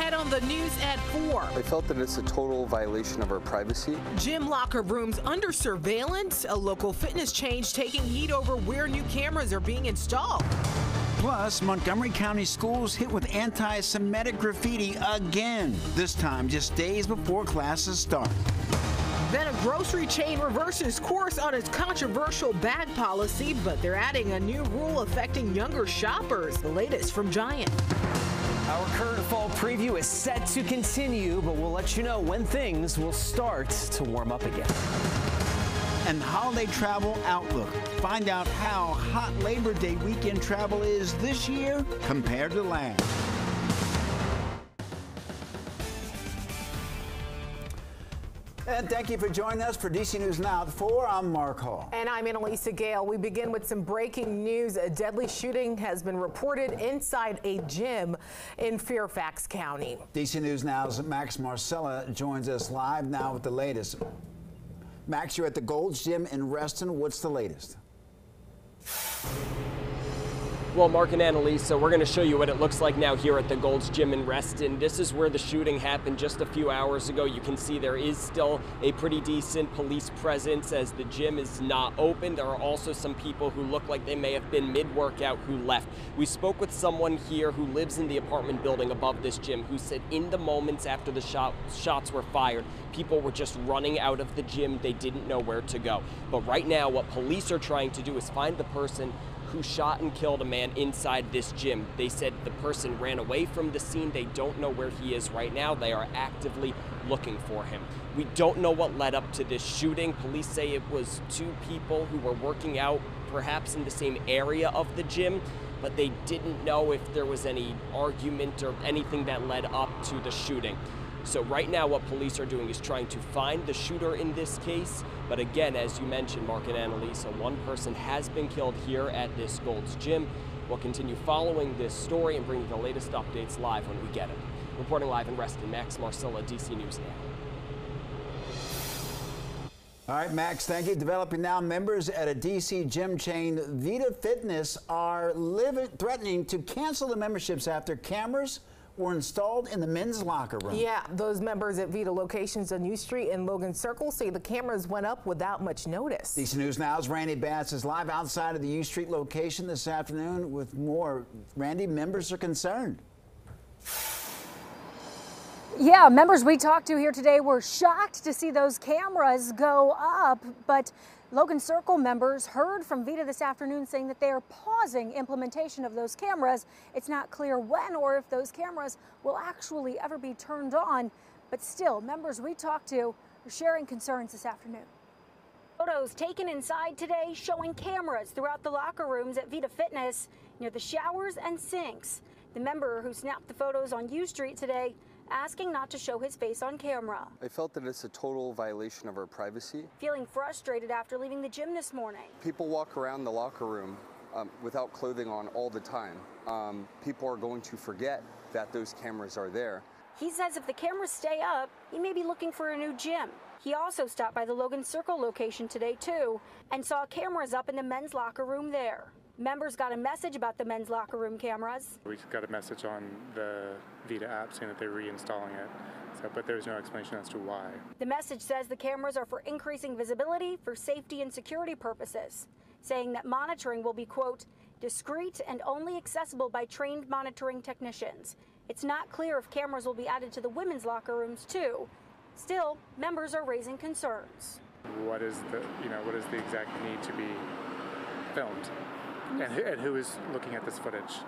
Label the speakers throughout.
Speaker 1: ahead on the news at 4.
Speaker 2: I felt that it's a total violation of our privacy.
Speaker 1: Gym locker rooms under surveillance. A local fitness change taking heat over where new cameras are being installed.
Speaker 3: Plus, Montgomery County schools hit with anti Semitic graffiti again, this time just days before classes start.
Speaker 1: Then a grocery chain reverses course on its controversial bag policy, but they're adding a new rule affecting younger shoppers. The latest from Giant.
Speaker 4: Our current fall preview is set to continue, but we'll let you know when things will start to warm up again.
Speaker 3: And holiday travel outlook. Find out how hot Labor Day weekend travel is this year compared to last. And thank you for joining us for DC News Now at 4. I'm Mark Hall.
Speaker 5: And I'm Annalisa Gale. We begin with some breaking news. A deadly shooting has been reported inside a gym in Fairfax County.
Speaker 3: DC News Now's Max Marcilla joins us live now with the latest. Max, you're at the Gold's Gym in Reston. What's the latest?
Speaker 6: Well, Mark and Annalisa, we're going to show you what it looks like now here at the Gold's Gym in Reston. This is where the shooting happened just a few hours ago. You can see there is still a pretty decent police presence as the gym is not open. There are also some people who look like they may have been mid-workout who left. We spoke with someone here who lives in the apartment building above this gym who said in the moments after the shot, shots were fired, people were just running out of the gym. They didn't know where to go. But right now, what police are trying to do is find the person who shot and killed a man inside this gym. They said the person ran away from the scene. They don't know where he is right now. They are actively looking for him. We don't know what led up to this shooting. Police say it was two people who were working out perhaps in the same area of the gym, but they didn't know if there was any argument or anything that led up to the shooting. So right now what police are doing is trying to find the shooter in this case. But again, as you mentioned, Mark and Annalisa, one person has been killed here at this Gold's Gym. We'll continue following this story and bringing the latest updates live when we get them. Reporting live in Reston, Max Marcilla, DC News Now.
Speaker 3: All right, Max, thank you. Developing now, members at a DC gym chain, VIDA Fitness, are threatening to cancel the memberships after cameras were installed in the men's locker room.
Speaker 5: Yeah, those members at VIDA locations on U Street and Logan Circle say the cameras went up without much notice.
Speaker 3: DC News Now's Randy Bass is live outside of the U Street location this afternoon with more. Randy, members are concerned.
Speaker 7: Yeah, members we talked to here today were shocked to see those cameras go up, but Logan Circle members heard from VIDA this afternoon saying that they are pausing implementation of those cameras. It's not clear when or if those cameras will actually ever be turned on, but still, members we talked to are sharing concerns this afternoon. Photos taken inside today showing cameras throughout the locker rooms at VIDA Fitness near the showers and sinks. The member who snapped the photos on U Street today asking not to show his face on camera.
Speaker 2: I felt that it's a total violation of our privacy.
Speaker 7: Feeling frustrated after leaving the gym this morning.
Speaker 2: People walk around the locker room um, without clothing on all the time. Um, people are going to forget that those cameras are there.
Speaker 7: He says if the cameras stay up, he may be looking for a new gym. He also stopped by the Logan Circle location today too and saw cameras up in the men's locker room there. Members got a message about the men's locker room cameras.
Speaker 8: We got a message on the VIDA app saying that they're reinstalling it, so, but there's no explanation as to why.
Speaker 7: The message says the cameras are for increasing visibility for safety and security purposes, saying that monitoring will be, quote, discreet and only accessible by trained monitoring technicians. It's not clear if cameras will be added to the women's locker rooms too. Still, members are raising concerns.
Speaker 8: What is the, you know, what is the exact need to be filmed? And, and who is looking at this footage?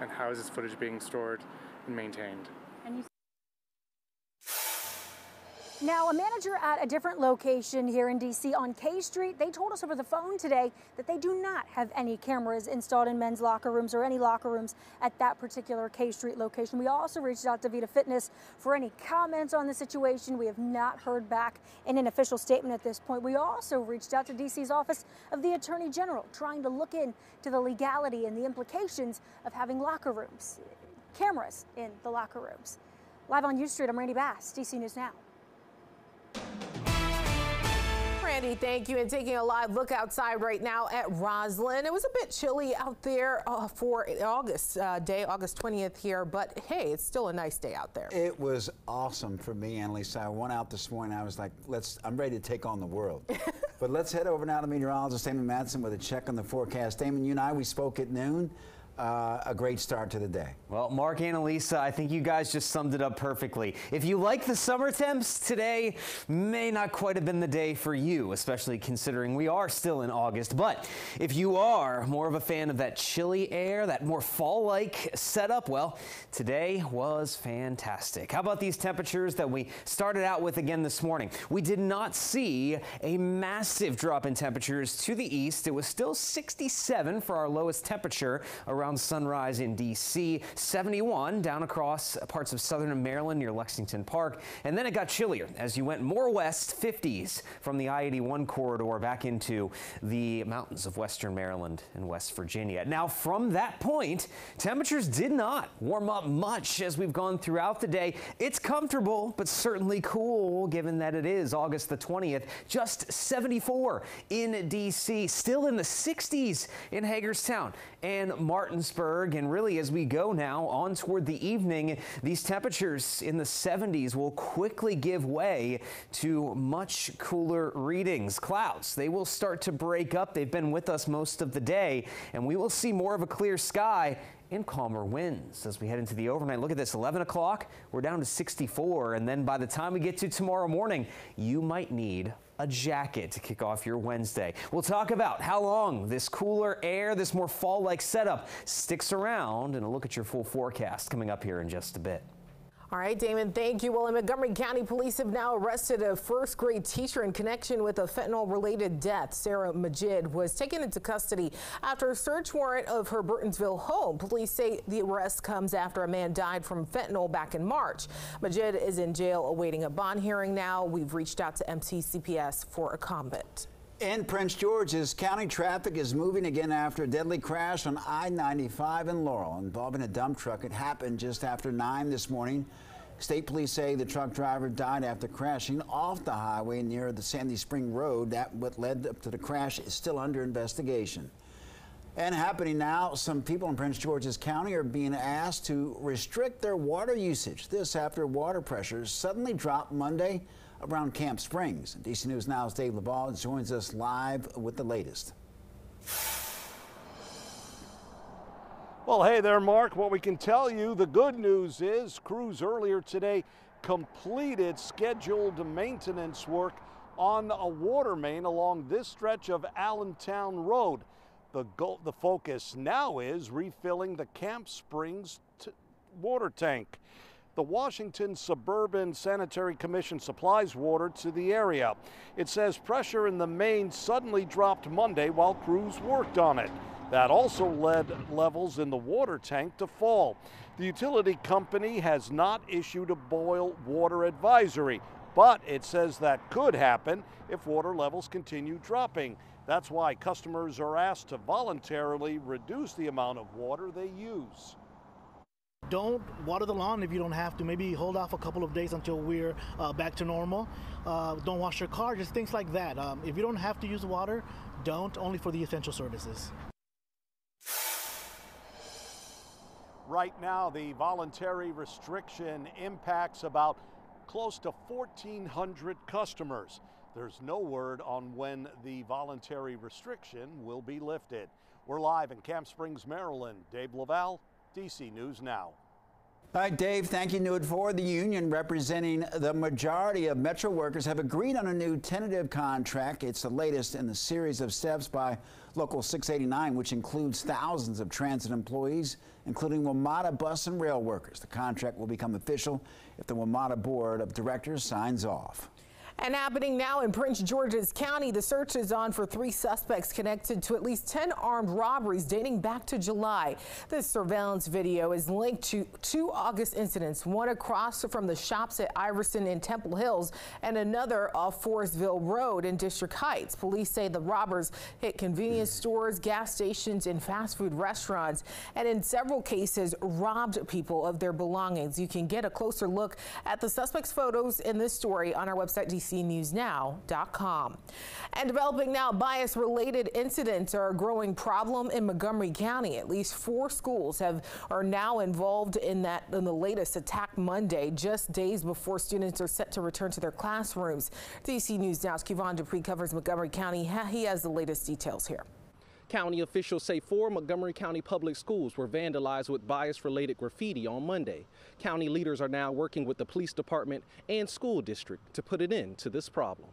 Speaker 8: And how is this footage being stored and maintained?
Speaker 7: Now, a manager at a different location here in DC on K Street, they told us over the phone today that they do not have any cameras installed in men's locker rooms or any locker rooms at that particular K Street location. We also reached out to VIDA Fitness for any comments on the situation. We have not heard back in an official statement at this point. We also reached out to DC's Office of the Attorney General, trying to look into the legality and the implications of having locker rooms, cameras in the locker rooms. Live on U Street, I'm Randy Bass, DC News Now.
Speaker 5: Randy, thank you. And taking a live look outside right now at Rosslyn. It was a bit chilly out there uh, for August uh, day, August 20th here, but hey, it's still a nice day out there.
Speaker 3: It was awesome for me, Annalisa. I went out this morning. I was like, let's, I'm ready to take on the world. but let's head over now to meteorologist Damon Matson with a check on the forecast. Damon, you and I, we spoke at noon uh, a great start to the day.
Speaker 4: Well, Mark and Elisa, I think you guys just summed it up perfectly. If you like the summer temps, today may not quite have been the day for you, especially considering we are still in August. But if you are more of a fan of that chilly air, that more fall-like setup, well, today was fantastic. How about these temperatures that we started out with again this morning? We did not see a massive drop in temperatures to the east. It was still 67 for our lowest temperature around around sunrise in D.C. 71 down across parts of southern Maryland near Lexington Park. And then it got chillier as you went more west, 50s from the I-81 corridor back into the mountains of western Maryland and West Virginia. Now, from that point, temperatures did not warm up much as we've gone throughout the day. It's comfortable, but certainly cool given that it is August the 20th, just 74 in D.C., still in the 60s in Hagerstown and And really, as we go now on toward the evening, these temperatures in the 70s will quickly give way to much cooler readings. Clouds, they will start to break up. They've been with us most of the day, and we will see more of a clear sky and calmer winds as we head into the overnight. Look at this 11 o'clock, we're down to 64. And then by the time we get to tomorrow morning, you might need a jacket to kick off your Wednesday. We'll talk about how long this cooler air, this more fall like setup sticks around, and a look at your full forecast coming up here in just a bit.
Speaker 5: All right, Damon, thank you. Well, in Montgomery County, police have now arrested a first grade teacher in connection with a fentanyl related death. Sarah Majid was taken into custody after a search warrant of her Burtonsville home. Police say the arrest comes after a man died from fentanyl back in March. Majid is in jail awaiting a bond hearing now. We've reached out to MTCPS for a comment.
Speaker 3: In Prince George's, county traffic is moving again after a deadly crash on I-95 in Laurel involving a dump truck. It happened just after 9 this morning. State police say the truck driver died after crashing off the highway near the Sandy Spring Road. That what led up to the crash is still under investigation. And happening now, some people in Prince George's County are being asked to restrict their water usage. This after water pressures suddenly dropped Monday around Camp Springs. DC News Now's Dave LaValle joins us live with the latest.
Speaker 9: Well, hey there, Mark. What we can tell you, the good news is crews earlier today completed scheduled maintenance work on a water main along this stretch of Allentown Road. The, go- the focus now is refilling the Camp Springs water tank. The Washington Suburban Sanitary Commission supplies water to the area. It says pressure in the main suddenly dropped Monday while crews worked on it. That also led levels in the water tank to fall. The utility company has not issued a boil water advisory, but it says that could happen if water levels continue dropping. That's why customers are asked to voluntarily reduce the amount of water they use
Speaker 10: don't water the lawn if you don't have to. Maybe hold off a couple of days until we're uh, back to normal. Uh, don't wash your car, just things like that. Um, if you don't have to use water, don't, only for the essential services.
Speaker 9: Right now, the voluntary restriction impacts about close to 1,400 customers. There's no word on when the voluntary restriction will be lifted. We're live in Camp Springs, Maryland. Dave LaValle, DC News Now.
Speaker 3: All right, Dave, thank you. New at four. The union representing the majority of Metro workers have agreed on a new tentative contract. It's the latest in the series of steps by Local 689, which includes thousands of transit employees, including WMATA bus and rail workers. The contract will become official if the WMATA Board of Directors signs off.
Speaker 5: And happening now in Prince George's County, the search is on for three suspects connected to at least 10 armed robberies dating back to July. This surveillance video is linked to two August incidents, one across from the shops at Iverson in Temple Hills and another off Forestville Road in District Heights. Police say the robbers hit convenience stores, gas stations, and fast food restaurants, and in several cases robbed people of their belongings. You can get a closer look at the suspects' photos in this story on our website, DCNewsNow.com. And developing now, bias related incidents are a growing problem in Montgomery County. At least four schools have are now involved in that in the latest attack Monday, just days before students are set to return to their classrooms. DC News Now's Kevon Dupree covers Montgomery County. He has the latest details here.
Speaker 11: County officials say four Montgomery County public schools were vandalized with bias-related graffiti on Monday. County leaders are now working with the police department and school district to put an end to this problem.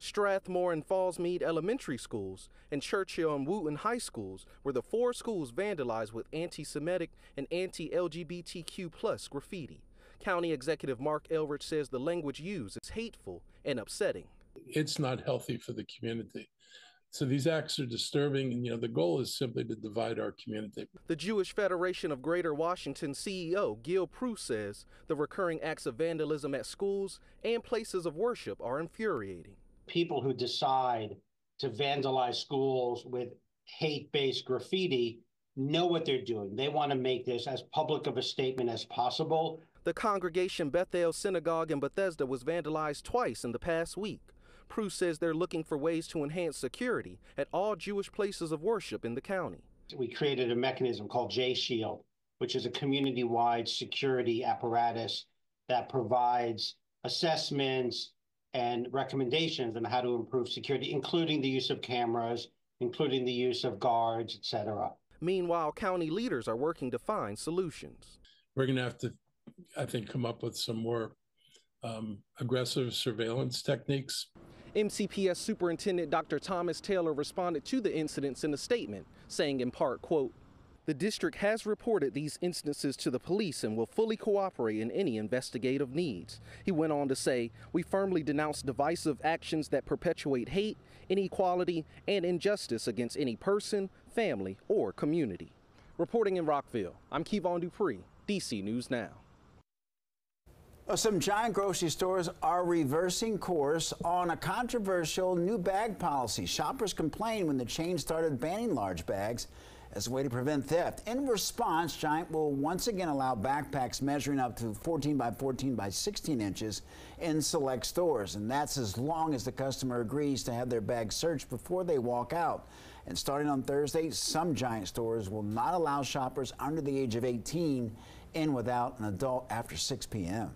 Speaker 11: Strathmore and Fallsmead Elementary Schools and Churchill and Wootton High Schools were the four schools vandalized with anti-Semitic and anti-LGBTQ graffiti. County Executive Marc Elrich says the language used is hateful and upsetting.
Speaker 12: It's not healthy for the community. So these acts are disturbing, and you know the goal is simply to divide our community.
Speaker 11: The Jewish Federation of Greater Washington CEO Gil Preuss says the recurring acts of vandalism at schools and places of worship are infuriating.
Speaker 13: People who decide to vandalize schools with hate-based graffiti know what they're doing. They want to make this as public of a statement as possible.
Speaker 11: The congregation Beth El Synagogue in Bethesda was vandalized twice in the past week. Preuss says they're looking for ways to enhance security at all Jewish places of worship in the county.
Speaker 13: We created a mechanism called J Shield, which is a community wide security apparatus that provides assessments and recommendations on how to improve security, including the use of cameras, including the use of guards, etc.
Speaker 11: Meanwhile, county leaders are working to find solutions.
Speaker 12: We're going to have to, I think, come up with some more um, aggressive surveillance techniques.
Speaker 11: MCPS Superintendent Dr. Thomas Taylor responded to the incidents in a statement, saying in part, quote, the district has reported these instances to the police and will fully cooperate in any investigative needs. He went on to say, We firmly denounce divisive actions that perpetuate hate, inequality, and injustice against any person, family, or community. Reporting in Rockville, I'm Kevon Dupree, DC News Now.
Speaker 3: Some giant grocery stores are reversing course on a controversial new bag policy. Shoppers complained when the chain started banning large bags as a way to prevent theft. In response, Giant will once again allow backpacks measuring up to 14 by 14 by 16 inches in select stores. And that's as long as the customer agrees to have their bag searched before they walk out. And starting on Thursday, some Giant stores will not allow shoppers under the age of 18 in without an adult after 6 p.m.